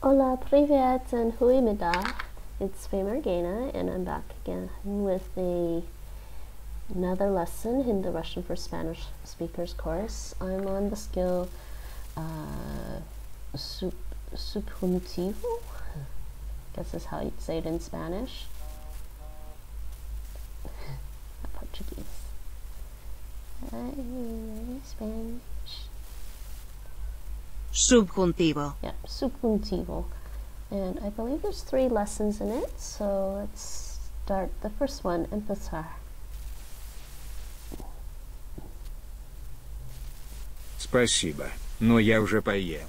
Hola, привет, and goedemiddag. It's Fey Morgaina, and I'm back again with a, another lesson in the Russian for Spanish Speakers course. I'm on the skill uh, sup I Guess is how you'd say it in Spanish. Not Portuguese. Spanish. Subjuntivo. Yeah, subjuntivo. And I believe there's three lessons in it, so let's start the first one, empezar. Спасибо, но я уже поел.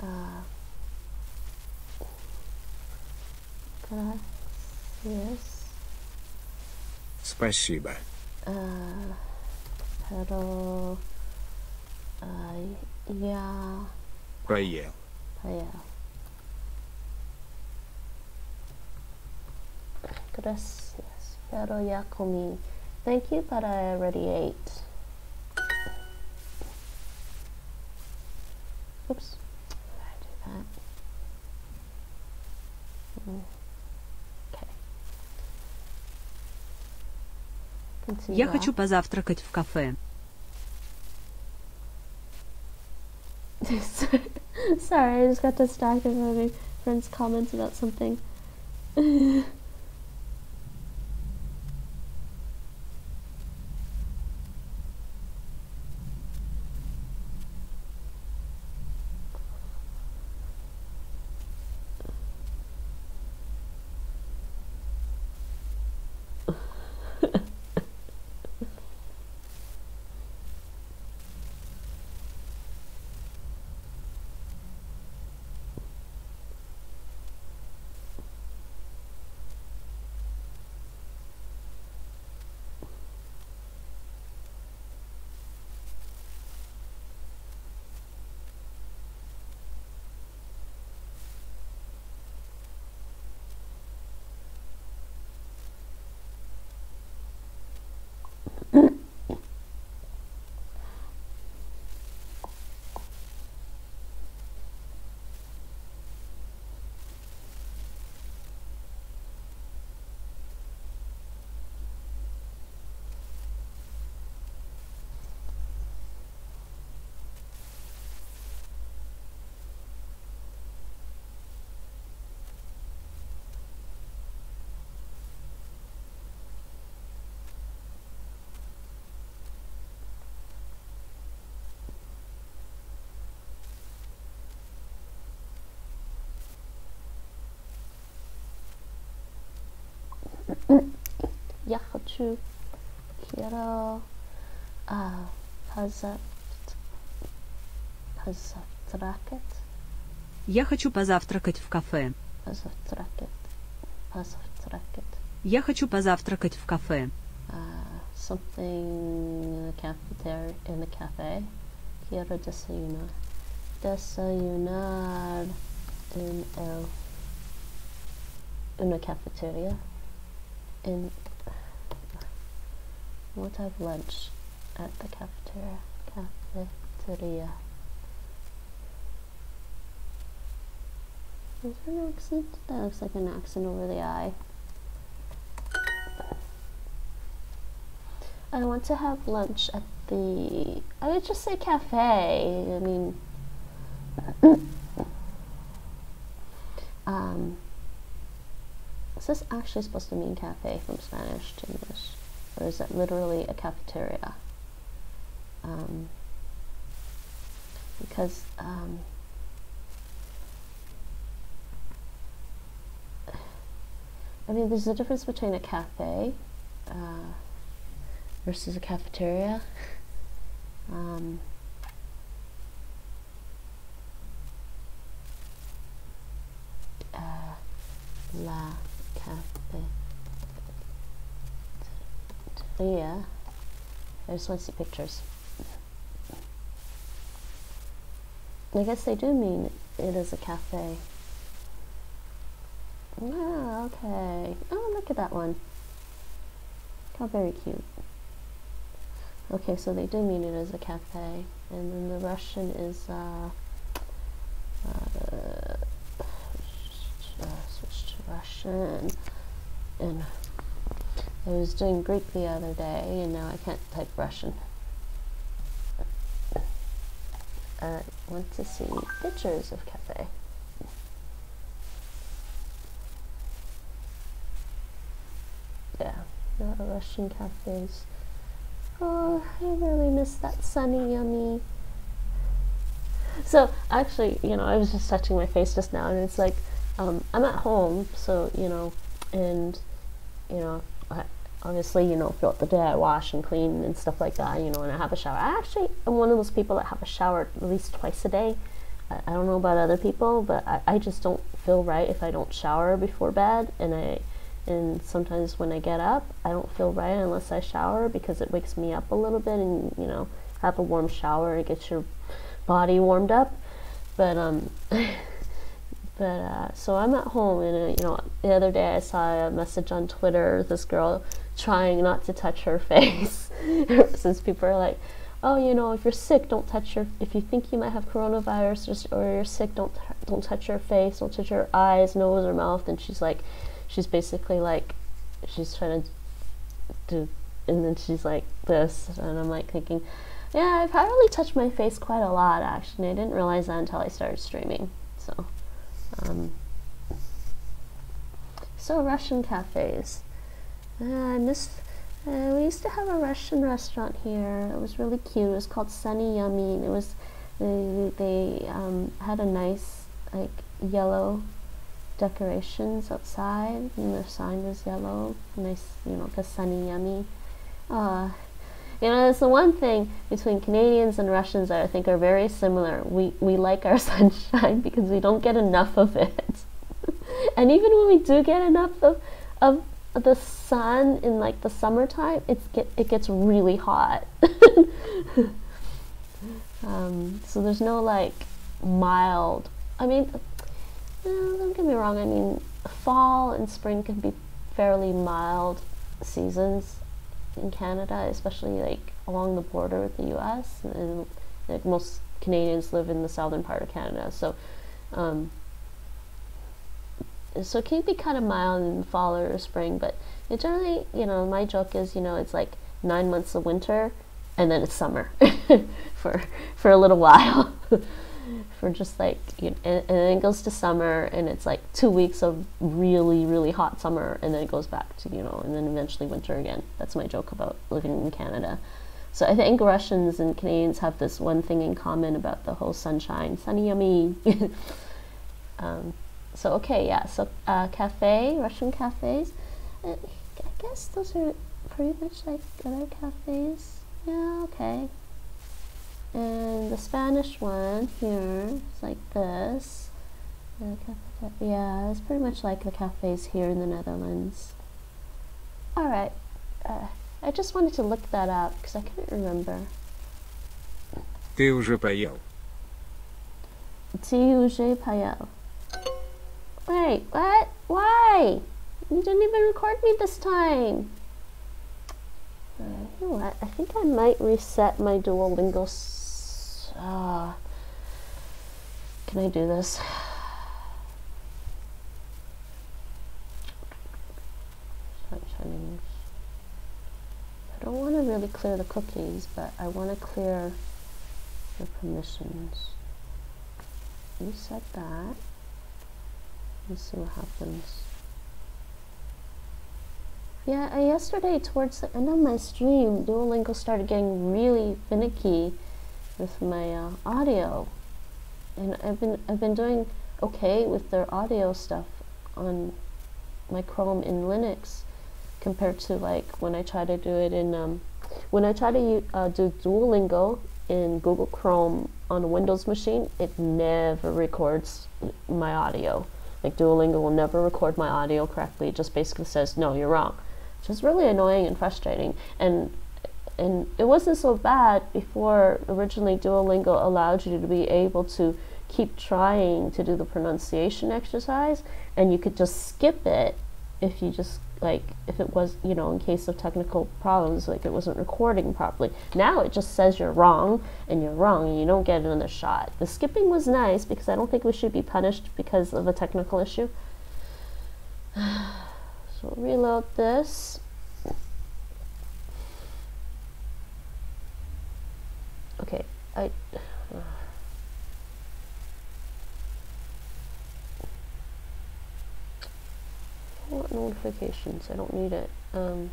Uh, gracias. Спасибо. Uh, pero uh, ya Поел. yeah. Gracias, pero ya comí. Thank you, but I already ate. Oops. I do that? Mm. Okay. Я хочу позавтракать в кафе. Sorry, I just got distracted by my friend's comments about something. хочу позав... позавтракать Я хочу позавтракать в кафе. позавтракать позавтракать Я хочу позавтракать в кафе. uh, something in the cafeteria in the cafe. Quiero desayunar desayunar en el una cafeteria. In To have lunch at the cafeteria cafeteria is there an accent? That looks like an accent over the eye. I want to have lunch at the. I would just say cafe. I mean, um, is this actually supposed to mean cafe from Spanish to English, or is it literally a cafeteria? Um, because um, I mean, there's a difference between a cafe. Uh, versus a cafeteria. Um, uh, la cafeteria. I just want to see pictures. I guess they do mean it is a cafe. Ah, okay. Oh, look at that one. How very cute. Okay, so they do mean it as a cafe, and then the Russian is uh, uh, Russian. And I was doing Greek the other day, and now I can't type Russian. I want to see pictures of cafe. Yeah, are Russian cafes. Oh, I really miss that sunny, yummy. So actually, you know, I was just touching my face just now, and it's like um, I'm at home, so you know, and you know, I, obviously, you know, throughout the day I wash and clean and stuff like that, you know, and I have a shower. I actually am one of those people that have a shower at least twice a day. I, I don't know about other people, but I, I just don't feel right if I don't shower before bed, and I and sometimes when I get up, I don't feel right unless I shower because it wakes me up a little bit, and you know, have a warm shower, it gets your body warmed up. But um, but uh, so I'm at home, and uh, you know, the other day I saw a message on Twitter. This girl trying not to touch her face, since people are like, "Oh, you know, if you're sick, don't touch your. If you think you might have coronavirus or, or you're sick, don't don't touch your face, don't touch your eyes, nose, or mouth." And she's like, she's basically like, she's trying to do, and then she's like this, and I'm like thinking yeah, I've probably touched my face quite a lot actually. I didn't realize that until I started streaming. So, um, so Russian cafes. Uh, I miss. Uh, we used to have a Russian restaurant here. It was really cute. It was called Sunny Yummy. And it was they they um, had a nice like yellow decorations outside, and their sign was yellow. Nice, you know, the Sunny Yummy. Uh, you know, it's the one thing between Canadians and Russians that I think are very similar. We we like our sunshine because we don't get enough of it. and even when we do get enough of of the sun in like the summertime, it's get it gets really hot. um, so there's no like mild. I mean, no, don't get me wrong. I mean, fall and spring can be fairly mild seasons in Canada, especially like along the border with the U.S. And like most Canadians live in the southern part of Canada, so um, so it can be kind of mild in fall or spring. But it generally, you know, my joke is, you know, it's like nine months of winter, and then it's summer for for a little while. For just like you know, and, and, then it goes to summer and it's like two weeks of really really hot summer and then it goes back to you know and then eventually winter again. That's my joke about living in canada. So i think russians and canadians have this one thing in common about the whole sunshine. Sunny yummy. Um, so okay yeah so uh, cafe russian cafes. Uh, i guess those are pretty much like other cafes. Yeah okay and the Spanish one here is like this. Yeah, it's pretty much like the cafes here in the Netherlands. Alright, uh, I just wanted to look that up because I couldn't remember. Ты уже поел. Ты уже поел. Wait, what? Why? You didn't even record me this time. Uh, you know what? I think I might reset my Duolingo Ah, can I do this? I don't want to really clear the cookies, but I want to clear the permissions. Said that. Let's see what happens. Yeah, uh, yesterday towards the end of my stream, Duolingo started getting really finicky with my uh, audio, and I've been I've been doing okay with their audio stuff on my Chrome in Linux compared to like when I try to do it in um, when I try to uh, do Duolingo in Google Chrome on a Windows machine, it never records my audio. Like Duolingo will never record my audio correctly. It just basically says, no, you're wrong. Which is really annoying and frustrating. And and it wasn't so bad before originally Duolingo allowed you to be able to keep trying to do the pronunciation exercise and you could just skip it if you just like if it was you know in case of technical problems like it wasn't recording properly. Now it just says you're wrong and you're wrong and you don't get another shot. The skipping was nice because i don't think we should be punished because of a technical issue. So reload this. Okay, I. Want notifications. I don't need it. Um,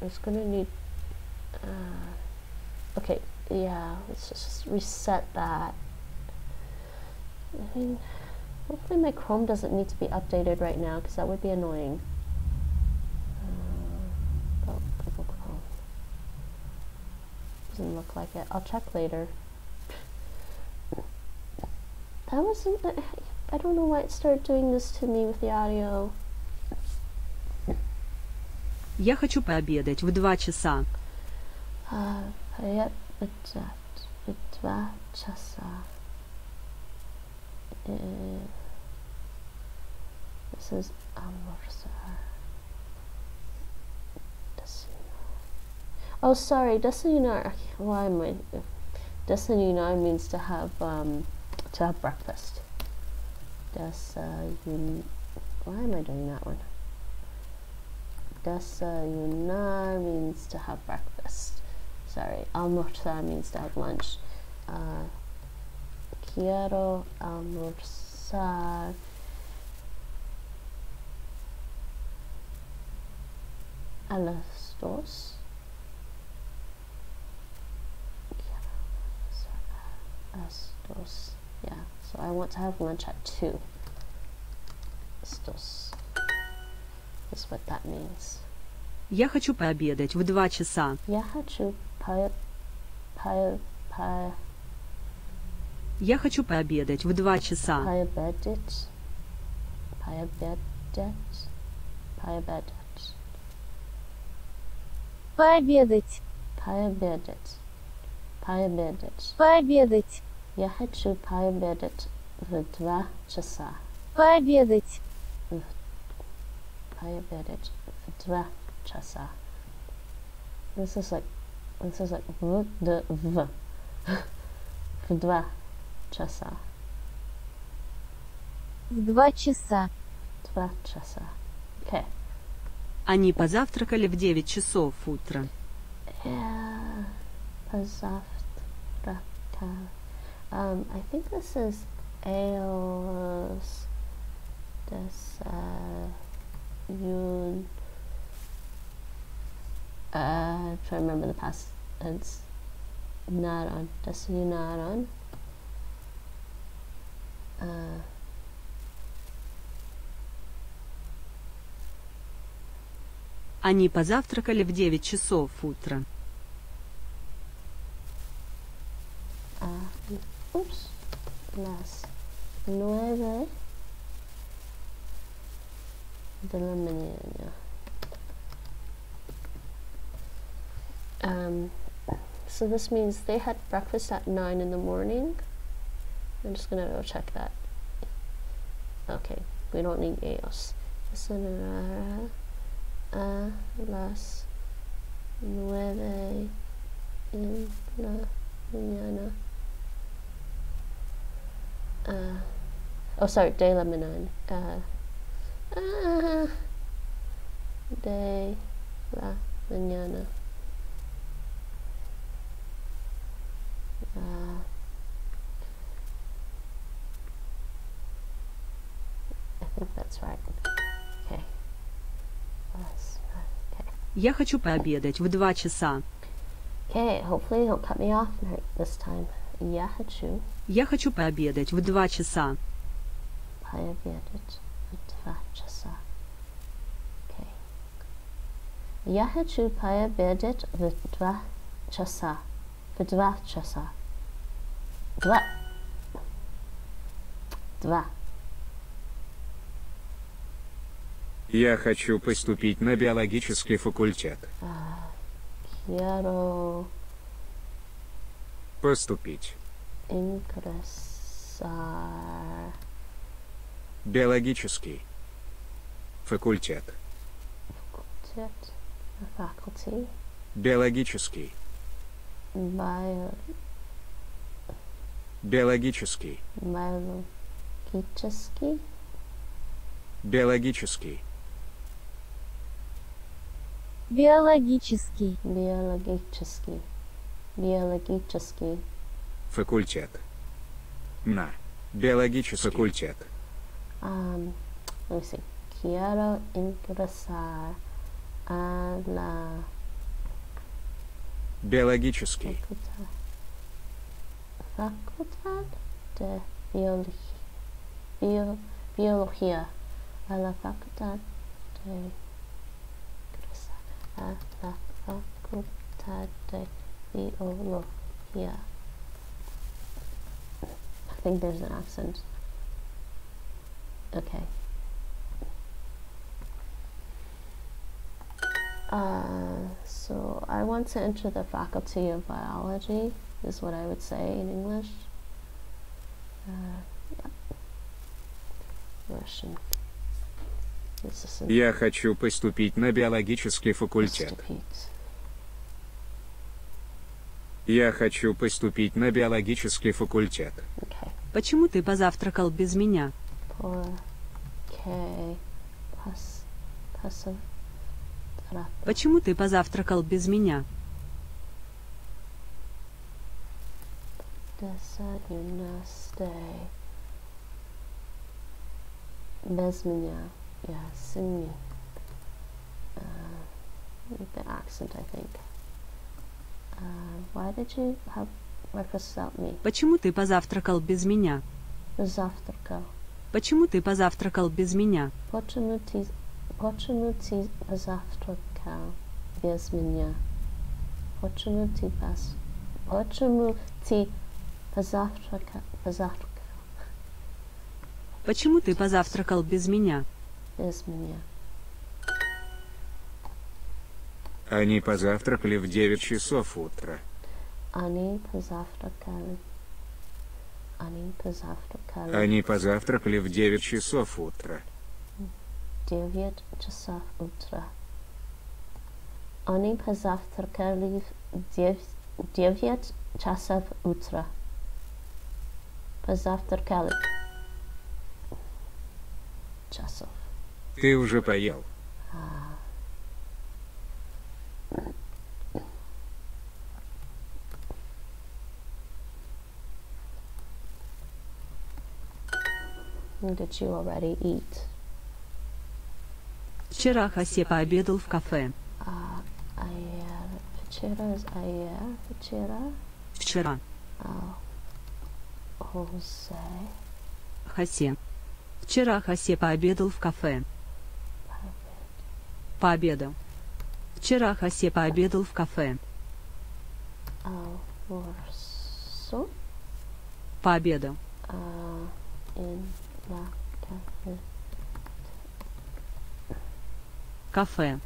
it's gonna need. Uh, okay, yeah. Let's just reset that. I mean, hopefully my Chrome doesn't need to be updated right now because that would be annoying. Uh, oh, Google Chrome. Doesn't look like it. I'll check later. That wasn't. I- I don't know why it started doing this to me with the audio. Я хочу пообедать в два часа. Uh, поет бюджет в два часа. Uh, this is Amorsa. Oh, sorry, desayunar. Why am I? Desayunar means to have um, to have breakfast. Desayun. Why am I doing that one? Desayunar means to have breakfast. Sorry, almorzar means to have lunch. Uh, quiero almorzar a las dos. Almorzar a las dos. Yeah, so I want to have lunch at two. Dos. Is what that means. Я хочу пообедать в два часа. Я хочу по по по Я хочу пообедать в два часа. пообедать пообедать пообедать Пообедать. пообедать пообедать Пообедать. Я хочу пообедать в два часа. Пообедать. Пообедать в два часа. This is like this is like в д в в два часа. В два часа. Два часа. Okay. Они позавтракали в девять часов утра. Yeah, позавтрака. Um, I think this is Eos des uh, Yun. Uh, I'm trying to remember the past tense. Naron. Des Yunaron. Uh, Они позавтракали в девять часов утра. Oops, las nueve de la mañana. Um, so this means they had breakfast at nine in the morning. I'm just gonna go check that. Okay, we don't need ellos. Cenará a las nueve en la mañana. Uh, oh, sorry, de la mañana. Uh, ah, de la mañana. Uh, I think that's right. Okay. That's right. Okay. Я хочу пообедать в два часа. Okay, hopefully they don't cut me off right this time. Я хочу Я хочу пообедать в два часа. пообедать в два часа. Okay. Я хочу пообедать в два часа. В два часа. Два. Два. Я хочу поступить на биологический факультет. Quiero Поступить. ingresar Биологический. Факультет. faculty, faculty Биологический. bio, Биологический. biologiический Биологический. Биологический. Биологический. Биологический. Факультет. На. Биологический факультет. Um, let me see. Quiero ingresar a la Биологический. facultad de biología, bio, biología. A la facultad de ingresar a la facultad de biología. I think there's an accent. Okay. Uh, so I want to enter the faculty of biology, is what I would say in English. Uh, yeah. Russian. This is an Я хочу поступить на биологический факультет. поступить. Я хочу поступить на биологический факультет. Okay. Почему ты позавтракал без меня? Почему ты позавтракал без меня? без меня. Yeah, sin me. Uh, with the accent, I think. Uh, why did you have breakfast without me? Почему ты позавтракал без меня? Завтракал. Почему ты позавтракал без меня? Почему ты, почему ты позавтракал без меня? Почему ты пос, почему ты позавтракал, позавтракал Почему ты позавтракал без меня? без меня? Они позавтракали в 9 часов утра. Они позавтракали. Они позавтракали Они позавтракали в 9 часов утра. девять часов утра. Они позавтракали в дев- девять часов утра. Позавтракали. Часов. Ты уже поел. Did you already eat? Вчера Хасе пообедал в кафе. Uh, ayer. Večera. Вчера. Uh. Хасе. Вчера Хасе пообедал в кафе. Пообедал. Вчера Хасе пообедал в кафе. Almuerzo. Пообедал. Cafe. Кафе.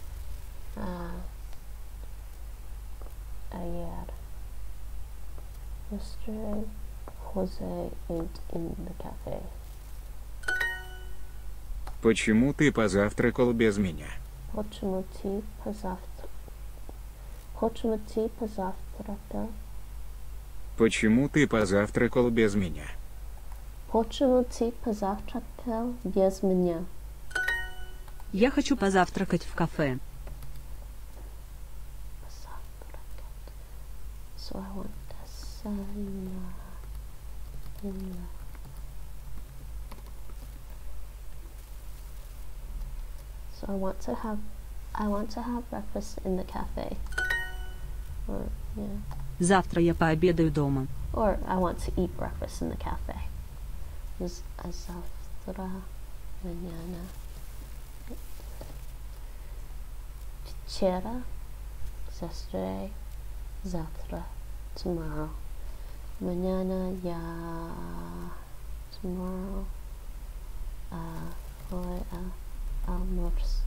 Ayer. Yesterday, Jose ate in the cafe. Почему ты позавтракал без меня? Почему ты позавтра... Почему ты позавтракал? Почему ты позавтракал без меня? Почему ты позавтракал без меня? Я хочу позавтракать в кафе. Позавтракать. So I want desayunar. in- So I want to have I want to have breakfast in the cafe. Or yeah. Завтра я пообедаю дома. Or I want to eat breakfast in the cafe. Is a завтра mañana. Вчера, yesterday, завтра, tomorrow. Mañana ya, tomorrow. Uh, voy a almorz,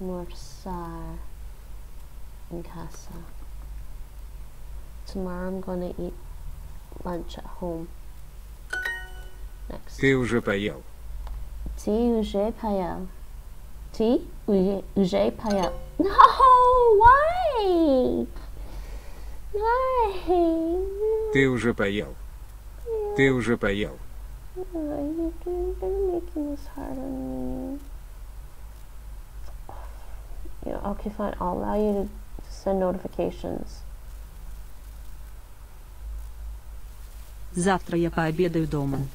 almorzar en casa. Tomorrow I'm going to eat lunch at home. Next. Ты уже поел. Ты уже поел. Ты уже, уже поел. No, why? Why? Ты уже поел. Ты уже поел. you're, doing, you're making this hard on me. Yeah, okay, fine. I'll allow you to send notifications. Завтра я пообедаю дома.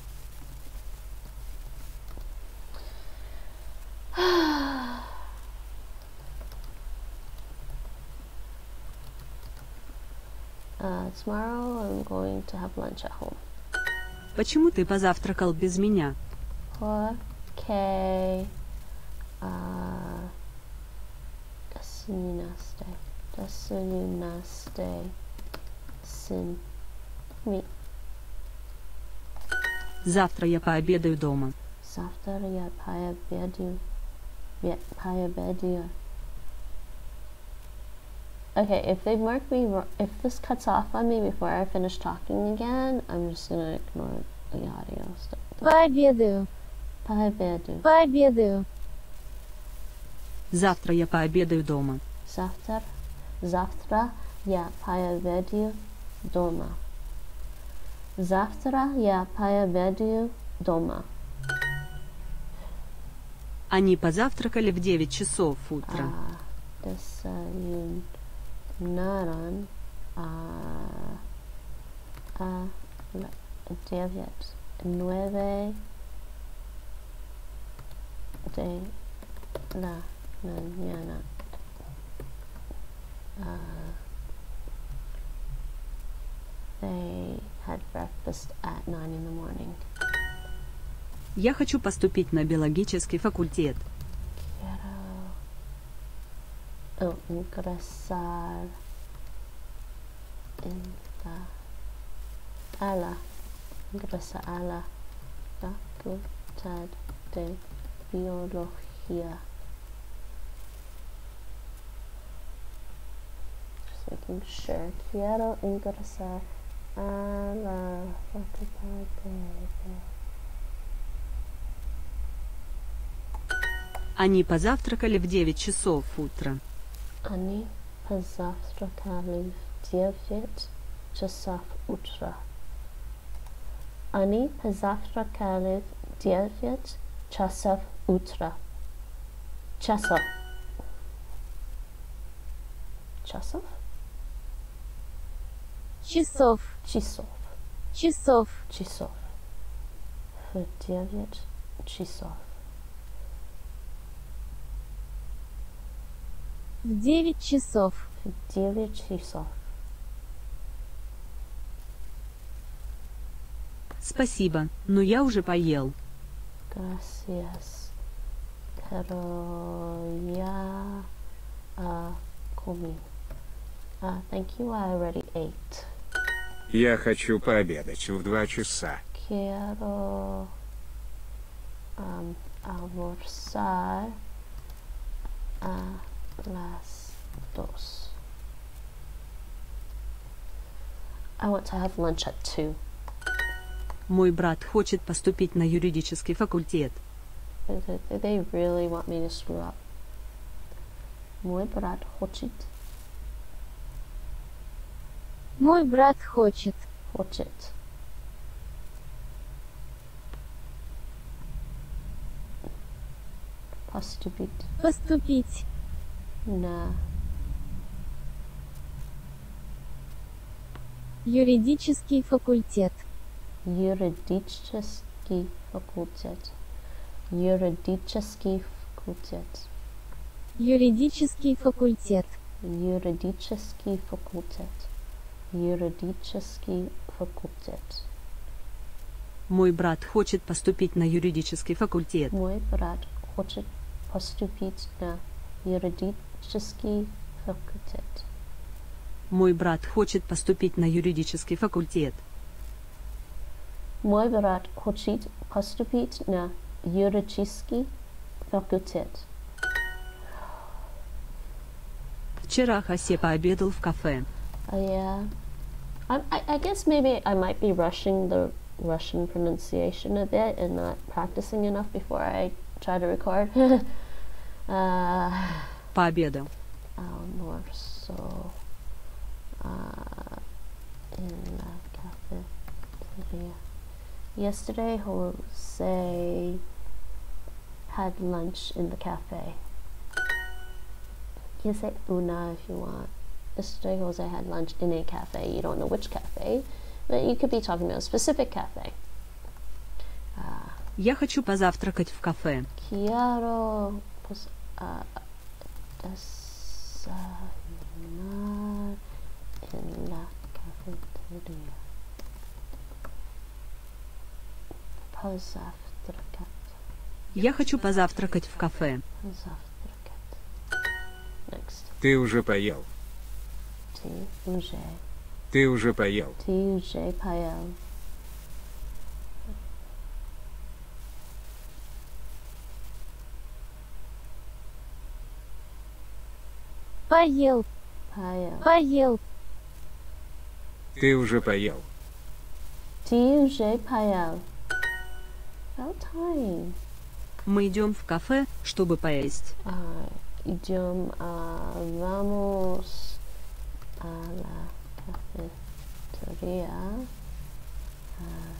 Uh, tomorrow I'm going to have lunch at home. Почему ты позавтракал без меня? Sin mi. Завтра я пообедаю дома. Завтра я пообедаю, я пообедаю. Okay, if they mark me, if this cuts off on me before I finish talking again, I'm just gonna ignore the audio stuff. Пообедаю. Пообедаю. Пообедаю. Завтра я пообедаю дома. Завтра, завтра я пообедаю дома. Завтра я пообедаю дома. Они позавтракали в 9 часов утра. А, desayunaron a, a la- девять, nueve de la mañana. Uh, they had breakfast at nine in the morning. Я хочу поступить на биологический факультет. Quiero oh, a la ingresar a la facultad de biología. Just making sure. Quiero ingresar a la facultad de Они позавтракали в 9 часов утра. Они позавтракали в девять часов утра. Они позавтракали в девять часов утра. Часов. Часов? Часов. Часов. Часов. Часов. В девять часов. В девять часов. В девять часов. Спасибо, но я уже поел. Gracias. Pero ya uh, comí. Uh, thank you, I already ate. Я хочу пообедать в два часа. Quiero um, almorzar a las dos. I want to have lunch at two. Мой брат хочет поступить на юридический факультет. They- really want me to screw up. Мой брат хочет, Мой брат хочет. хочет. Поступить Поступить. На Юридический факультет. юридический факультет. Юридический факультет. Юридический факультет. Юридический факультет. Юридический факультет. Мой брат хочет поступить на юридический факультет. Мой брат хочет поступить на юридический факультет. Мой брат хочет поступить на юридический факультет. Мой брат хочет поступить на юридический факультет. Вчера Хасе пообедал в кафе. Yeah. I, I, I guess maybe I might be rushing the Russian pronunciation a bit and not practicing enough before I try to record. uh, Пообедал. almuerzo uh, en la cafetería. Yesterday, Jose had lunch in the cafe. You can say una if you want. Yesterday, Jose had lunch in a cafe. You don't know which cafe, but you could be talking about a specific cafe. Uh, Я хочу позавтракать в кафе. quiero pues, uh, desayunar en la cafetería. Позавтракать. Я хочу позавтракать в кафе. Ты уже поел. Ты уже. Ты уже поел. Ты уже поел. Поел, Поел. поел, Ты уже поел. Ты уже поел. About time. Мы идем в кафе, чтобы поесть. Ah, idioom, ah, vamos a la cafetería. Ah,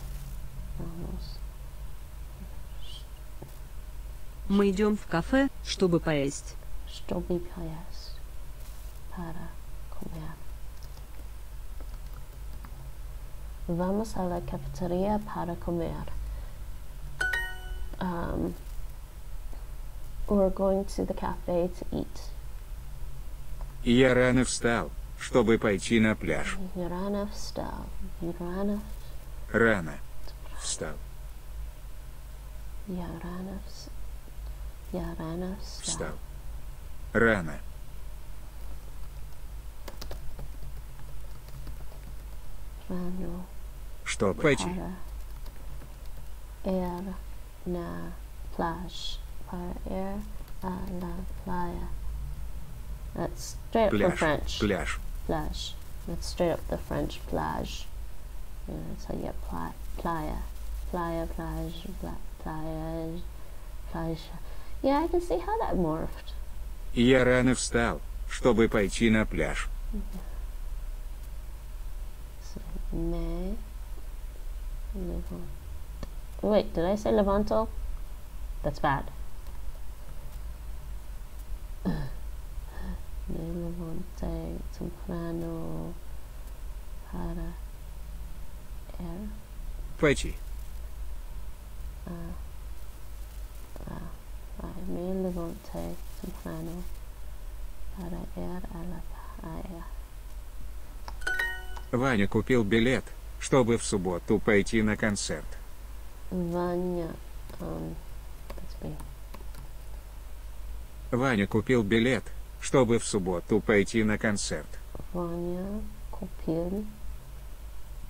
vamos. Мы идем в кафе, чтобы поесть. Чтобы поесть. Para comer. Vamos a la cafetería para comer. Um, we're going to the cafe to eat. Я рано встал, чтобы пойти на пляж. Я рано встал. Я рано, Рано встал. я рано, вс- я рано встал. Встал. Рано. Чтобы пойти. la playa. That's straight up from Пляж. French. Пляж. Plage. That's straight up the French plage. Yeah, that's how you get pla- playa. Playa, plage, pla- playa, plage. Yeah, I can see how that morphed. Я рано встал, чтобы пойти на пляж. So, me May. Wait, did I say Levanto? That's bad. May, Levante, Temprano, Para, Air. Er. Prechi. Ah. Ah. Vai, May, Levante, Temprano, Para, Air, er, Alapa, Air. Ваня купил билет, чтобы в субботу пойти на концерт. Um, that's me. Ваня купил билет, чтобы в субботу пойти на концерт. Vanya купил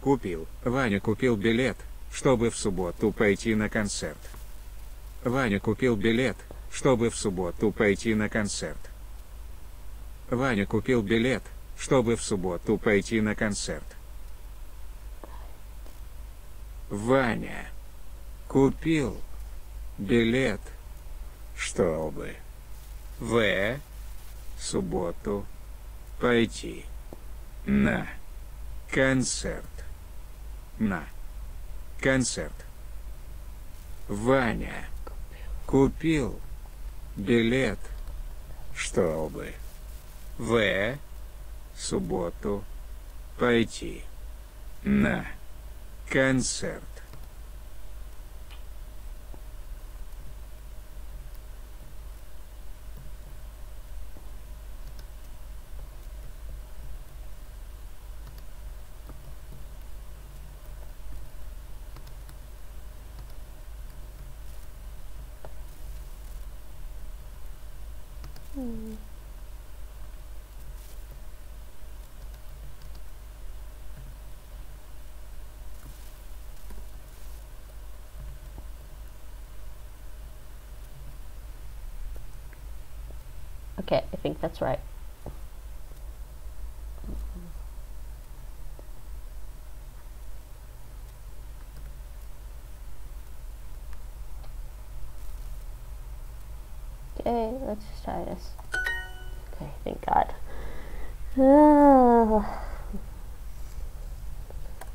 Купил. Ваня купил билет, чтобы в субботу пойти на концерт. Ваня купил билет, чтобы в субботу пойти на концерт. Ваня купил билет, чтобы в субботу пойти на концерт. Ваня купил билет, чтобы в субботу пойти на концерт. На концерт. Ваня купил билет, чтобы в субботу пойти на концерт. Okay, I think that's right. Okay, let's just try this. Okay, thank God. Ah,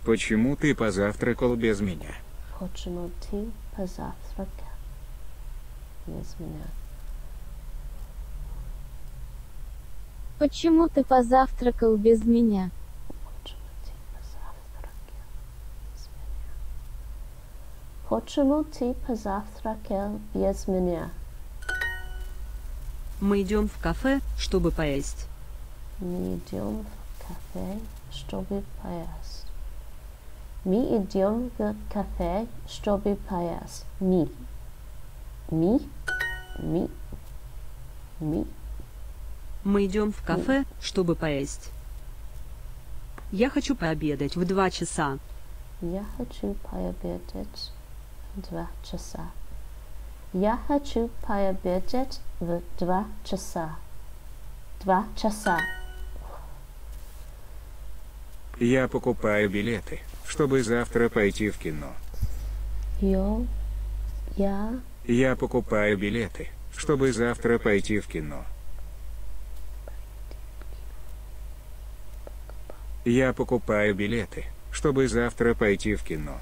Почему ты позавтракал без меня? Почему ты позавтракал без меня? Почему ты позавтракал без меня? Почему ты позавтракал без меня? Почему ты позавтракал без меня? Мы идем в кафе, чтобы поесть. Мы идем в кафе, чтобы поесть. Мы идем в кафе, чтобы поесть. Ми. Ми. Ми. Ми. Мы идем в кафе, чтобы поесть. Я хочу пообедать в два часа. Я хочу пообедать в два часа. Я хочу пообедать в два часа. Два часа. Я покупаю билеты, чтобы завтра пойти в кино. Yo, я, Я покупаю билеты, чтобы завтра пойти в кино. Я покупаю билеты, чтобы завтра пойти в кино.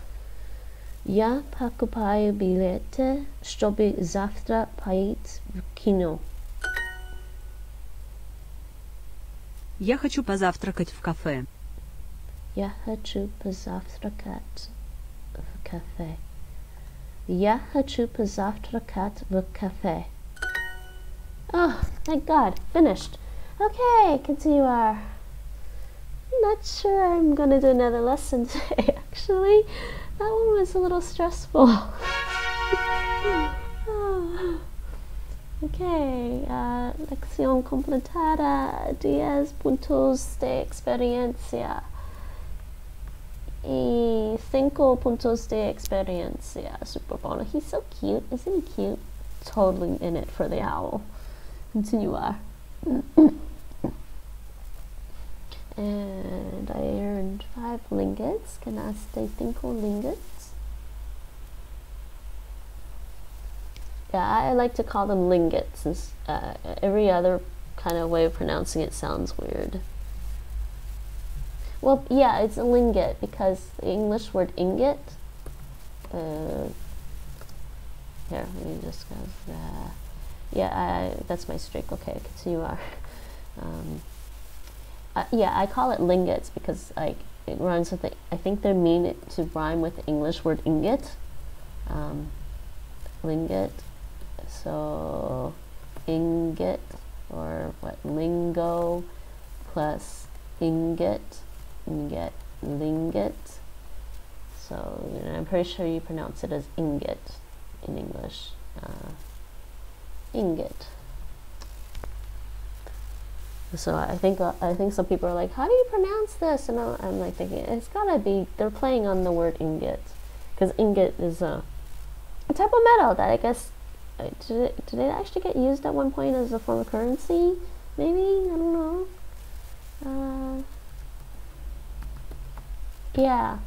я покупаю билеты, чтобы завтра пойти в кино. Я хочу позавтракать в кафе. Я хочу позавтракать в кафе. Я хочу позавтракать в кафе. Oh, thank God, finished. Okay, continue our. Not sure I'm gonna do another lesson today, actually. That one was a little stressful. Okay, uh, lección completada, 10 puntos de experiencia. y cinco puntos de experiencia. Super Bono. He's so cute. Isn't he cute? Totally in it for the owl. Continuar. and I earned five lingots. Ganaste cinco lingots. Yeah, I like to call them lingots. Since uh, every other kind of way of pronouncing it sounds weird. Well, yeah, it's a lingot because the English word ingot. Uh, here, let me just go. Uh, yeah, I, that's my streak. Okay, continue our. Um, uh, yeah, I call it lingots because like it rhymes with the. I think they mean it to rhyme with the English word ingot. Um, lingot. So, ingot or what lingo plus ingot get lingot. So you know, I'm pretty sure you pronounce it as ingot in English. Uh, ingot. So I think uh, I think some people are like, how do you pronounce this? And I'm, I'm like thinking it's gotta be they're playing on the word ingot because ingot is a, a type of metal that I guess did it, did it actually get used at one point as a form of currency? Maybe I don't know. Uh, yeah.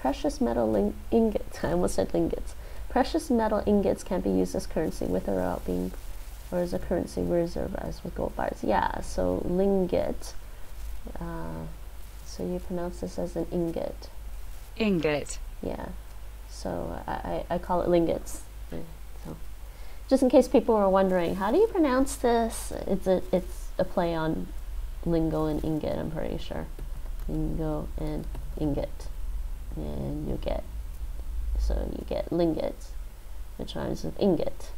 Precious metal ingots. I almost said lingots. Precious metal ingots can be used as currency with or without being, or as a currency reserve as with gold bars. Yeah, so lingot. Uh, so you pronounce this as an ingot. Ingot. Yeah. So I, I, call it lingots. Yeah, So just in case people are wondering, how do you pronounce this? It's a it's a play on lingo and ingot. I'm pretty sure. Lingo and ingot, and you get so you get lingot, which rhymes with ingot.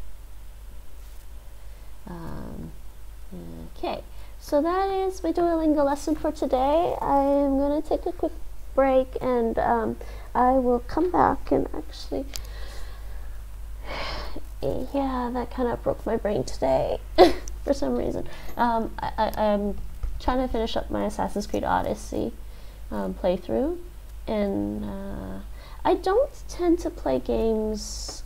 Um, okay, so that is my Duolingo lesson for today. I'm going to take a quick break and um, I will come back and actually. Yeah, that kind of broke my brain today for some reason. Um, I, I, I'm trying to finish up my Assassin's Creed Odyssey um, playthrough, and uh, I don't tend to play games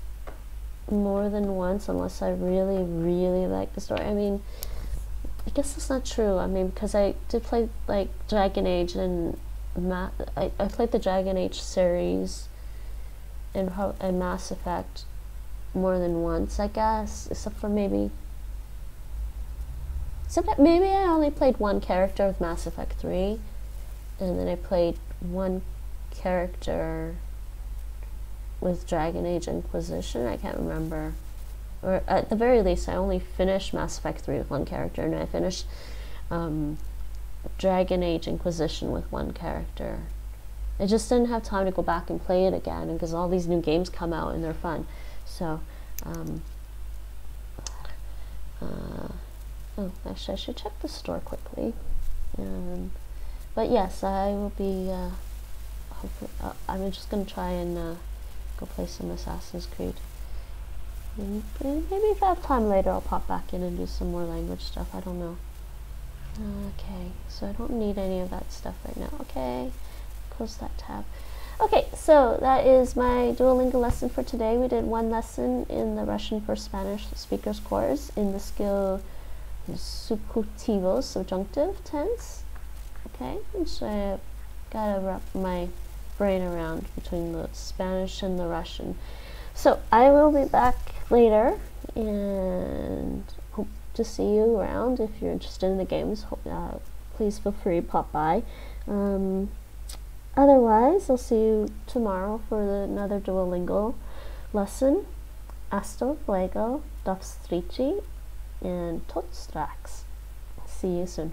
more than once unless I really, really like the story. I mean, I guess that's not true. I mean, because I did play like Dragon Age and Ma- I, I played the Dragon Age series and, pro- and Mass Effect more than once, I guess, except for maybe. Maybe I only played one character of Mass Effect 3, and then I played one character with Dragon Age Inquisition. I can't remember. Or at the very least, I only finished Mass Effect 3 with one character, and I finished um, Dragon Age Inquisition with one character. I just didn't have time to go back and play it again because all these new games come out and they're fun. So, um, uh, oh, actually, I should check the store quickly. Um, but yes, I will be. Uh, hopefully, uh, I'm just gonna try and uh, go play some Assassin's Creed. Mm, and maybe if I have time later, I'll pop back in and do some more language stuff. I don't know. Okay, so I don't need any of that stuff right now. Okay, close that tab. Okay, so that is my Duolingo lesson for today. We did one lesson in the Russian for Spanish speakers course in the skill subjunctive tense. Okay, so I gotta wrap my brain around between the Spanish and the Russian. So I will be back later and hope to see you around. If you're interested in the games, uh, please feel free to pop by. Um, otherwise, I'll see you tomorrow for the, another Duolingo lesson. Asto, Lego, Dovstrici, and Totstrax. See you soon.